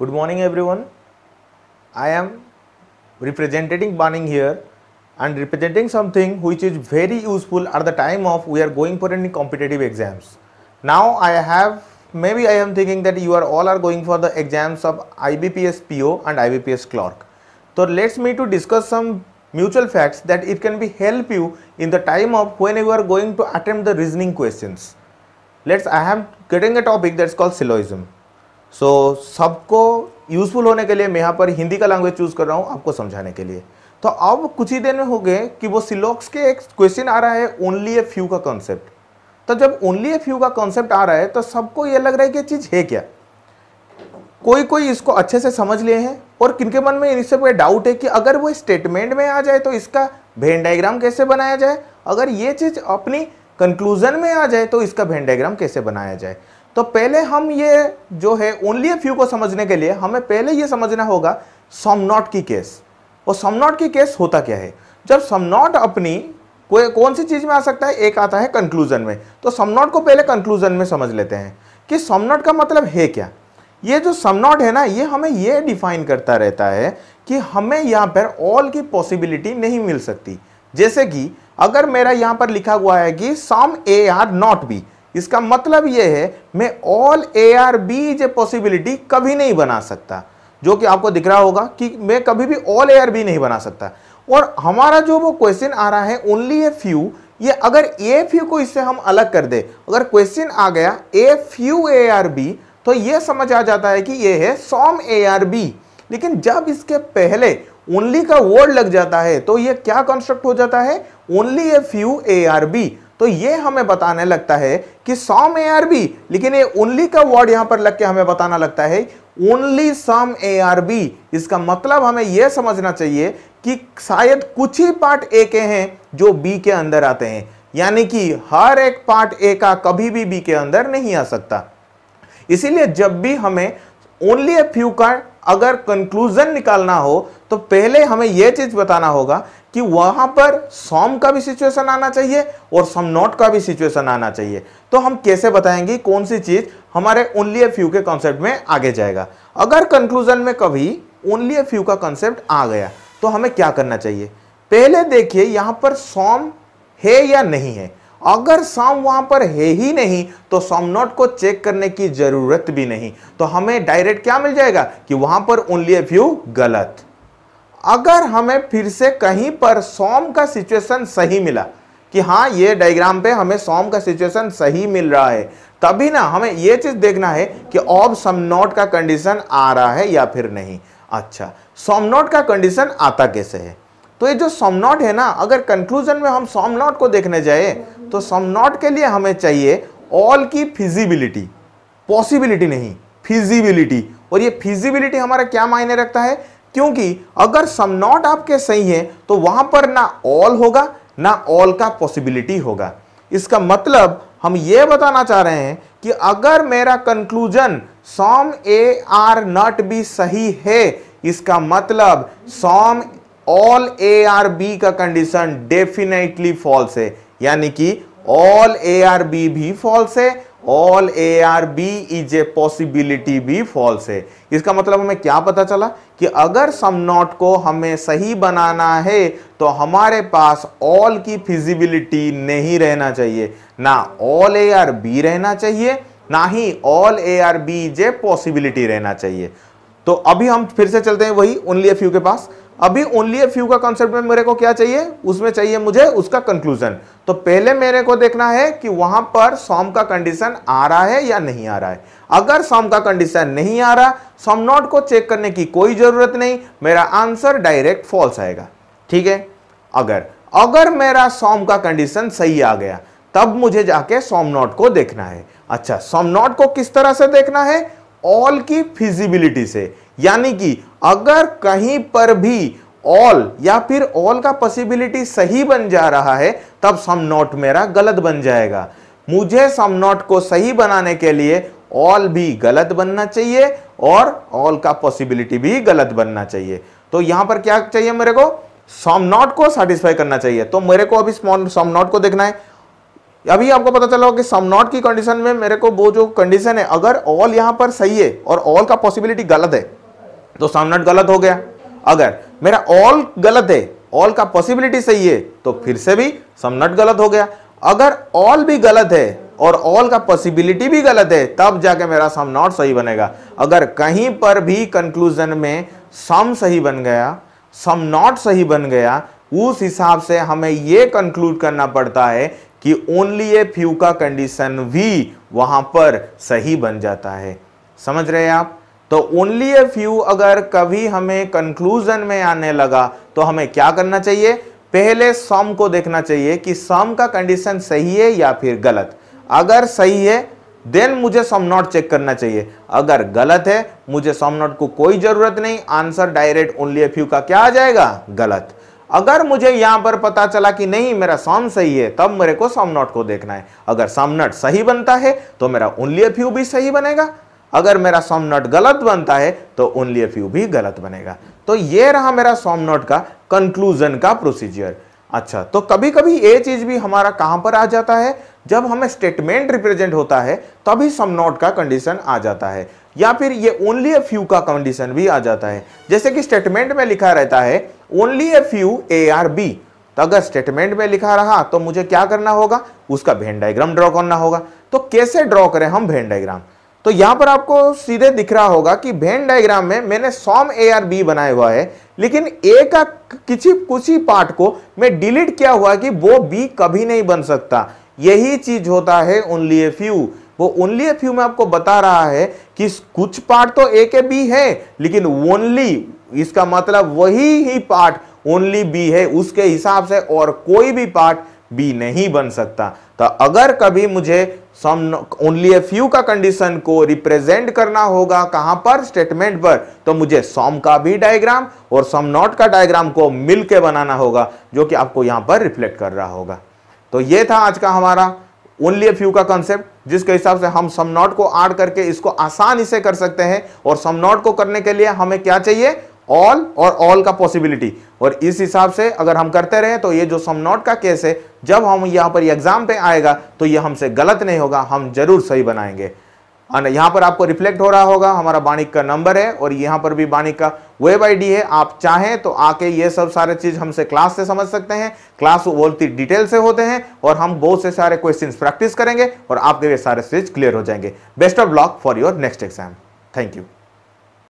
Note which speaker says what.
Speaker 1: Good morning, everyone. I am representing Banning here and representing something which is very useful at the time of we are going for any competitive exams. Now I have maybe I am thinking that you are all are going for the exams of IBPS PO and IBPS clerk. So let's me to discuss some mutual facts that it can be help you in the time of when you are going to attempt the reasoning questions. Let's I am getting a topic that's called syllogism. So so, सबको useful होने के लिए मैं यहाँ पर हिंदी का language choose कर रहा हूँ आपको समझाने के लिए। तो अब कुछ ही दिन में हो गए कि वो सिलोक्स के एक क्वेश्चन आ रहा है ओनली ए फ्यू का कॉन्सेप्ट तो जब ओनली ए फ्यू का कॉन्सेप्ट आ रहा है तो सबको ये लग रहा है कि चीज़ है क्या? कोई कोई इसको अच्छे से समझ लिए हैं और किनके मन में इससे कोई डाउट है कि अगर वो स्टेटमेंट में आ जाए तो इसका भेन डायग्राम कैसे बनाया जाए? अगर ये चीज़ अपनी कंक्लूजन में आ जाए तो इसका भेन डायग्राम कैसे बनाया जाए? तो पहले हम ये जो है ओनली ए फ्यू को समझने के लिए हमें पहले ये समझना होगा समनॉट की केस और समनॉट की केस होता क्या है? जब समनॉट अपनी कोई, कौन सी चीज़ में आ सकता है? एक आता है कंक्लूजन में। तो समनॉट को पहले कंक्लूजन में समझ लेते हैं कि समनॉट का मतलब है क्या? ये जो समनॉट है ना, ये हमें ये डिफाइन करता रहता है कि हमें यहाँ पर ऑल की पॉसिबिलिटी नहीं मिल सकती। जैसे कि अगर मेरा यहाँ पर लिखा हुआ है कि some A are not B इसका मतलब यह है, मैं all A are B is a possibility कभी नहीं बना सकता। जो कि आपको दिख रहा होगा कि मैं कभी भी ऑल ए आर बी नहीं बना सकता। और हमारा जो वो क्वेश्चन आ रहा है ओनली ए फ्यू ये अगर ए फ्यू को इससे हम अलग कर दे, अगर क्वेश्चन आ गया a few A are B तो ये समझ आ जाता है कि ये है सॉम ए आर बी लेकिन जब इसके पहले ओनली का वर्ड लग जाता है तो ये क्या कंस्ट्रक्ट हो जाता है? Only a few A are B तो ये हमें बताने लगता है कि सम ए आर बी लेकिन ये ओनली का वर्ड यहाँ पर लग के हमें बताना लगता है only some A are B इसका मतलब हमें यह समझना चाहिए कि शायद कुछ ही पार्ट ए के हैं जो बी के अंदर आते हैं। यानी कि हर एक पार्ट ए का कभी भी बी के अंदर नहीं आ सकता। इसीलिए जब भी हमें ओनली ए फ्यू का अगर कंक्लूजन निकालना हो तो पहले हमें यह चीज़ बताना होगा कि वहाँ पर सॉम का भी सिचुएशन आना चाहिए और सम नॉट का भी सिचुएशन आना चाहिए। तो हम कैसे बताएँगे कौन सी चीज़ हमारे ओनली ए फ्यू के कॉन्सेप्ट में आगे जाएगा? अगर कंक्लूजन में कभी ओनली ए फ्यू का कॉन्सेप्ट आ गया तो हमें क्या करना चाहिए? पहले देखिए यहाँ पर सॉम है या नहीं है। अगर सॉम वहाँ पर है ही नहीं तो सम नॉट को चेक करने की ज़रूरत भी नहीं। तो हमें डायरेक्ट क्या मिल जाएगा कि वहाँ पर ओनली ए फ्यू गलत। अगर हमें फिर से कहीं पर सॉम का सिचुएशन सही मिला, कि हाँ ये डायग्राम पे हमें सॉम का सिचुएशन सही मिल रहा है, तभी ना हमें ये चीज़ देखना है कि ऑब सम नॉट का कंडीशन आ रहा है या फिर नहीं। अच्छा सॉम नॉट का कंडीशन आता कैसे है? तो ये जो सम नॉट है ना, अगर कंक्लूजन में हम सॉम नॉट को देखने जाए तो सम नॉट के लिए हमें चाहिए ऑल की फिजिबिलिटी पॉसिबिलिटी नहीं फिजिबिलिटी और ये फिजिबिलिटी हमारा क्या मायने रखता है? क्योंकि अगर सम नॉट आपके सही है तो वहाँ पर ना ऑल होगा, ना ऑल का पॉसिबिलिटी होगा। इसका मतलब हम यह बताना चाह रहे हैं कि अगर मेरा conclusion some A are not B सही है, इसका मतलब some all A are B का कंडीशन डेफिनेटली फॉल्स है। यानी कि ऑल ए आर बी भी फॉल्स है all A are B is a possibility भी फॉल्स है। इसका मतलब हमें क्या पता चला कि अगर सम नॉट को हमें सही बनाना है तो हमारे पास ऑल की फिजिबिलिटी नहीं रहना चाहिए। ना ऑल ए आर बी रहना चाहिए, ना ही all A are B is a possibility रहना चाहिए। तो अभी हम फिर से चलते हैं वही ओनली ए फ्यू के पास। अभी ओनली ए फ्यू का कॉन्सेप्ट में मेरे को क्या चाहिए? उसमें चाहिए मुझे उसका कंक्लूजन तो पहले मेरे को देखना है कि वहाँ पर सॉम का कंडीशन आ रहा है या नहीं आ रहा है। अगर सॉम का कंडीशन नहीं आ रहा सम नॉट को चेक करने की कोई ज़रूरत नहीं। मेरा आंसर डायरेक्ट फॉल्स आएगा। ठीक है? अगर अगर मेरा सॉम का कंडीशन सही आ गया, तब मुझे जाके सॉम नॉट को देखना है। अच्छा सॉम नॉट को किस तरह से देखना है? ऑल की फिजिबिलिटी से। यानी कि अगर कहीं पर भी ऑल या फिर ऑल का पॉसिबिलिटी सही बन जा रहा है, तब सम नॉट मेरा गलत बन जाएगा। मुझे सम नॉट को सही बनाने के लिए ऑल भी गलत बनना चाहिए और ऑल का पॉसिबिलिटी भी गलत बनना चाहिए। तो यहाँ पर क्या चाहिए मेरे को? सम नॉट को सेटिस्फाई करना चाहिए। तो मेरे को अभी सम नॉट को देखना है। अभी आपको पता चला कि सम नॉट की कंडीशन में मेरे को वो जो कंडीशन है, अगर ऑल यहाँ पर सही है और ऑल का पॉसिबिलिटी गलत है तो सम नॉट गलत हो गया। अगर मेरा ऑल गलत है ऑल का पॉसिबिलिटी सही है तो फिर से भी सम नॉट गलत हो गया। अगर ऑल भी गलत है और ऑल का पॉसिबिलिटी भी गलत है, तब जाके मेरा सम नॉट सही बनेगा। अगर कहीं पर भी कंक्लूजन में सम सही बन गया सम नॉट सही बन गया, उस हिसाब से हमें यह कंक्लूड करना पड़ता है कि ओनली ए फ्यू का कंडीशन भी वहाँ पर सही बन जाता है। समझ रहे हैं आप? तो ओनली ए फ्यू अगर कभी हमें कंक्लूजन में आने लगा तो हमें क्या करना चाहिए? पहले सम को देखना चाहिए कि सम का कंडीशन सही है या फिर गलत। अगर सही है देन मुझे सम नॉट चेक करना चाहिए। अगर गलत है, मुझे सम नॉट को कोई ज़रूरत नहीं। Answer direct only a few का क्या आ जाएगा? गलत। अगर मुझे यहाँ पर पता चला कि नहीं, मेरा सम सही है, तब मेरे को सम नॉट को देखना है। अगर सम नॉट सही बनता है तो मेरा ओनली ए फ्यू भी सही बनेगा। अगर मेरा सम नॉट गलत बनता है तो ओनली ए फ्यू भी गलत बनेगा। तो ये रहा मेरा सम नॉट का कंक्लूजन का प्रोसीजर अच्छा तो कभी कभी ये चीज़ भी हमारा कहाँ पर आ जाता है? जब हमें स्टेटमेंट रिप्रेजेंट होता है, तभी सम नॉट का कंडीशन आ जाता है। या फिर ये ओनली ए फ्यू का कंडीशन भी आ जाता है। जैसे कि स्टेटमेंट में लिखा रहता है only a few A are B तो अगर स्टेटमेंट में लिखा रहा तो मुझे क्या करना होगा? उसका भेन डायग्राम ड्रॉ करना होगा। तो कैसे ड्रॉ करें हम भेन डायग्राम तो यहाँ पर आपको सीधे दिख रहा होगा कि भेन डायग्राम में मैंने सॉम ए आर बी बनाया हुआ है, लेकिन ए का किसी कुछ ही पार्ट को मैं डिलीट किया हुआ कि वो बी कभी नहीं बन सकता। यही चीज़ होता है ओनली ए फ्यू वो ओनली ए फ्यू में आपको बता रहा है कि कुछ पार्ट तो ए के बी है, लेकिन ओनली इसका मतलब वही ही पार्ट ओनली बी है, उसके हिसाब से और कोई भी पार्ट बी नहीं बन सकता। तो अगर कभी मुझे सम ओनली ए फ्यू का कंडीशन को रिप्रेजेंट करना होगा कहाँ पर? स्टेटमेंट पर। तो मुझे सम का भी डायग्राम और सम नॉट का डायग्राम को मिलके बनाना होगा, जो कि आपको यहाँ पर रिफ्लेक्ट कर रहा होगा। तो ये था आज का हमारा ओनली ए फ्यू का कंसेप्ट जिसके हिसाब से हम सम नॉट को आड़ करके इसको आसानी से कर सकते हैं और सम नॉट को करने के लिए हमें क्या चाहिए? ऑल और ऑल का पॉसिबिलिटी और इस हिसाब से अगर हम करते रहे तो ये जो सम नॉट का केस है, जब हम यहाँ पर एग्ज़ाम पे आएगा तो ये हमसे गलत नहीं होगा, हम ज़रूर सही बनाएँगे। यहाँ पर आपको रिफ्लेक्ट हो रहा होगा, हमारा बाणिक का नंबर है, और यहाँ पर भी बाणिक का वेब आईडी है। आप चाहें तो आके ये सब सारे चीज़ हमसे क्लास से समझ सकते हैं। क्लास बोलती डिटेल से होते हैं, और हम बहुत से सारे क्वेश्चंस प्रैक्टिस करेंगे, और आपके ये सारे चीज़ क्लियर हो जाएँगे। Best of luck for your next exam thank you